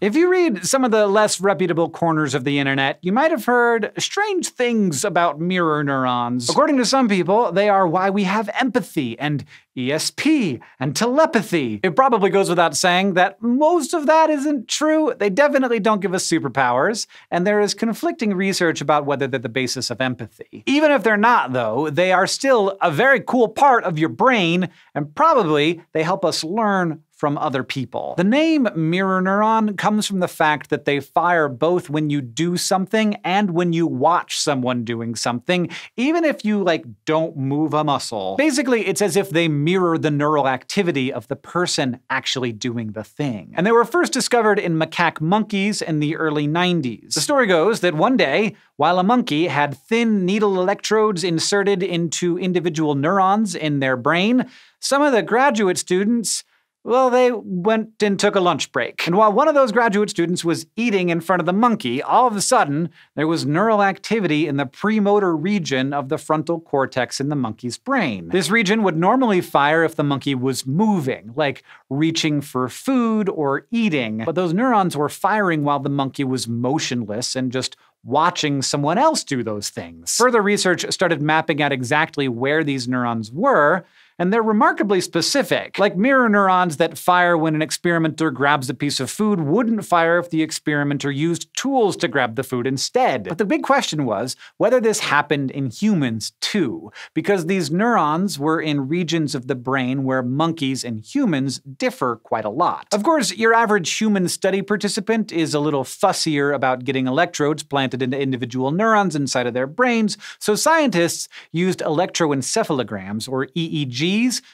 If you read some of the less reputable corners of the internet, you might have heard strange things about mirror neurons. According to some people, they are why we have empathy and ESP and telepathy. It probably goes without saying that most of that isn't true. They definitely don't give us superpowers, and there is conflicting research about whether they're the basis of empathy. Even if they're not, though, they are still a very cool part of your brain, and probably they help us learn from other people. The name mirror neuron comes from the fact that they fire both when you do something and when you watch someone doing something, even if you like don't move a muscle. Basically, it's as if they mirror the neural activity of the person actually doing the thing. And they were first discovered in macaque monkeys in the early 90s. The story goes that one day, while a monkey had thin needle electrodes inserted into individual neurons in their brain, some of the graduate students well, they went and took a lunch break. And while one of those graduate students was eating in front of the monkey, all of a sudden, there was neural activity in the premotor region of the frontal cortex in the monkey's brain. This region would normally fire if the monkey was moving, like reaching for food or eating. But those neurons were firing while the monkey was motionless and just watching someone else do those things. Further research started mapping out exactly where these neurons were, and they're remarkably specific. Like mirror neurons that fire when an experimenter grabs a piece of food wouldn't fire if the experimenter used tools to grab the food instead. But the big question was whether this happened in humans too, because these neurons were in regions of the brain where monkeys and humans differ quite a lot. Of course, your average human study participant is a little fussier about getting electrodes planted into individual neurons inside of their brains, so scientists used electroencephalograms, or EEG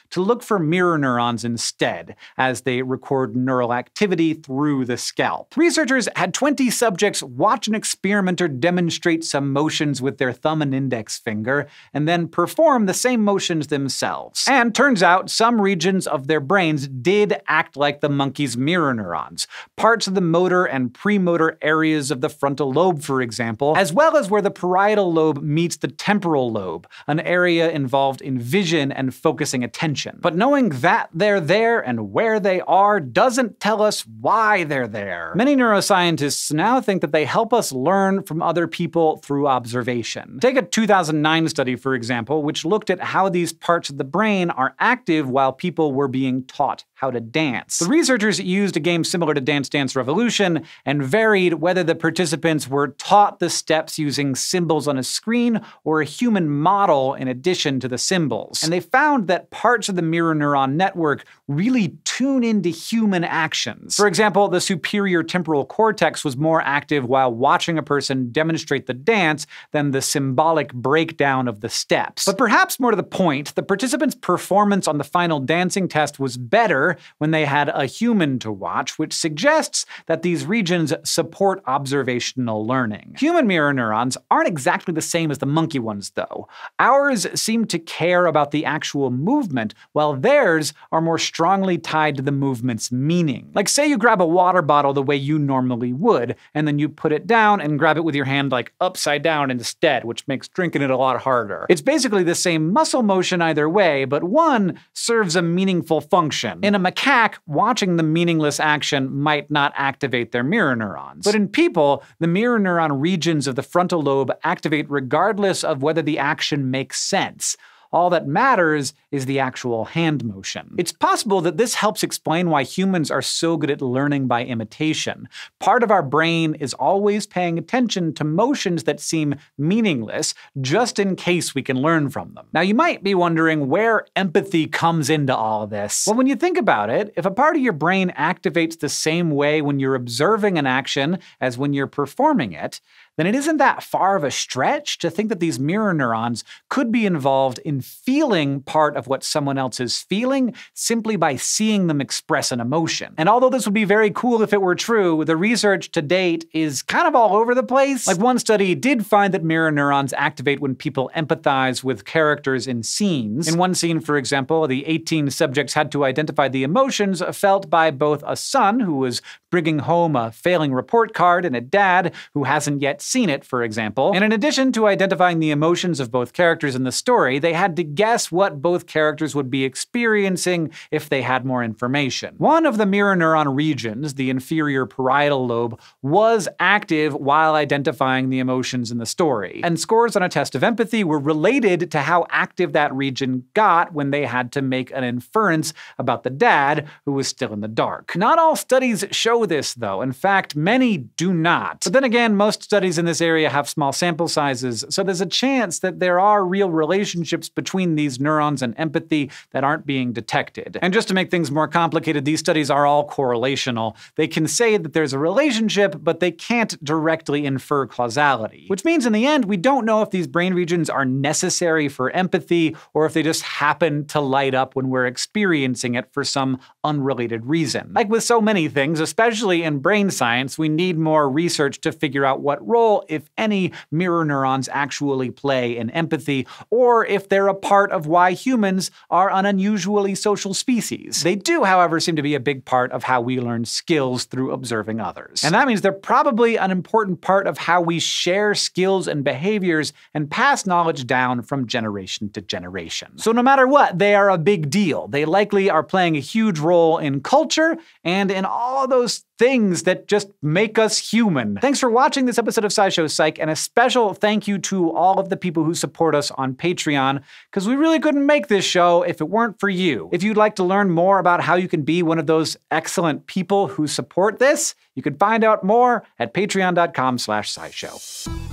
to look for mirror neurons instead, as they record neural activity through the scalp. Researchers had 20 subjects watch an experimenter demonstrate some motions with their thumb and index finger, and then perform the same motions themselves. And turns out some regions of their brains did act like the monkey's mirror neurons. Parts of the motor and premotor areas of the frontal lobe, for example, as well as where the parietal lobe meets the temporal lobe, an area involved in vision and focus focusing attention. But knowing that they're there and where they are doesn't tell us why they're there. Many neuroscientists now think that they help us learn from other people through observation. Take a 2009 study, for example, which looked at how these parts of the brain are active while people were being taught how to dance. The researchers used a game similar to Dance Dance Revolution and varied whether the participants were taught the steps using symbols on a screen or a human model in addition to the symbols. And they found that parts of the mirror neuron network really tune into human actions. For example, the superior temporal cortex was more active while watching a person demonstrate the dance than the symbolic breakdown of the steps. But perhaps more to the point, the participants' performance on the final dancing test was better when they had a human to watch, which suggests that these regions support observational learning. Human mirror neurons aren't exactly the same as the monkey ones, though. Ours seem to care about the actual movement, while theirs are more strongly tied to the movement's meaning. Like, say you grab a water bottle the way you normally would, and then you put it down and grab it with your hand like upside down instead, which makes drinking it a lot harder. It's basically the same muscle motion either way, but one serves a meaningful function. In a macaque, watching the meaningless action might not activate their mirror neurons. But in people, the mirror neuron regions of the frontal lobe activate regardless of whether the action makes sense. All that matters is the actual hand motion. It's possible that this helps explain why humans are so good at learning by imitation. Part of our brain is always paying attention to motions that seem meaningless, just in case we can learn from them. Now, you might be wondering where empathy comes into all this. Well, when you think about it, if a part of your brain activates the same way when you're observing an action as when you're performing it, then it isn't that far of a stretch to think that these mirror neurons could be involved in feeling part of what someone else is feeling simply by seeing them express an emotion. And although this would be very cool if it were true, the research to date is kind of all over the place. Like one study did find that mirror neurons activate when people empathize with characters in scenes. In one scene, for example, the 18 subjects had to identify the emotions felt by both a son who was bringing home a failing report card and a dad who hasn't yet seen it, for example. And in addition to identifying the emotions of both characters in the story, they had to guess what both characters would be experiencing if they had more information. One of the mirror neuron regions, the inferior parietal lobe, was active while identifying the emotions in the story. And scores on a test of empathy were related to how active that region got when they had to make an inference about the dad who was still in the dark. Not all studies show this, though. In fact, many do not. But then again, most studies in this area have small sample sizes, so there's a chance that there are real relationships between these neurons and empathy that aren't being detected. And just to make things more complicated, these studies are all correlational. They can say that there's a relationship, but they can't directly infer causality. Which means in the end, we don't know if these brain regions are necessary for empathy or if they just happen to light up when we're experiencing it for some unrelated reason. Like with so many things, especially in brain science, we need more research to figure out what role, if any, mirror neurons actually play in empathy, or if they're a part of why humans are an unusually social species. They do, however, seem to be a big part of how we learn skills through observing others. And that means they're probably an important part of how we share skills and behaviors and pass knowledge down from generation to generation. So no matter what, they are a big deal. They likely are playing a huge role in culture and in all those things that just make us human. Thanks for watching this episode of SciShow Psych, and a special thank you to all of the people who support us on Patreon, because we really couldn't make this show if it weren't for you. If you'd like to learn more about how you can be one of those excellent people who support this, you can find out more at patreon.com slash scishow.